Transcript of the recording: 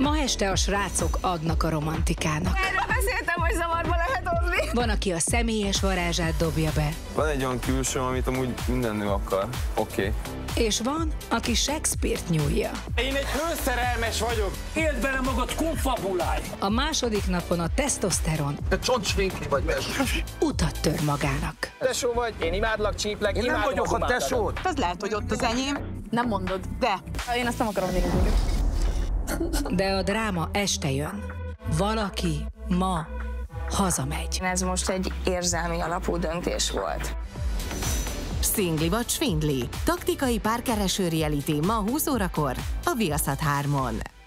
Ma este a srácok adnak a romantikának. Erről beszéltem, hogy zavarba lehet hozni. Van, aki a személyes varázsát dobja be, Van egy olyan külső, amit amúgy minden nő akar. Oké. Okay. és van, aki Shakespeare-t nyúlja. Én egy hőszerelmes vagyok. Éld bele magad, konfabulálj! A második napon a tesztoszteron Csontsvinkli vagy mes. utat tör magának. Tesó vagy, én imádlak csíplek, Én nem vagyok a tesó. Az lehet, hogy ott az enyém. Nem mondod. De. Én azt nem akarom végezni. De a dráma este jön. Valaki ma hazamegy. Ez most egy érzelmi alapú döntés volt. Szingli vagy svindli. Taktikai párkereső reality ma 20 órakor a Viaszat 3-on.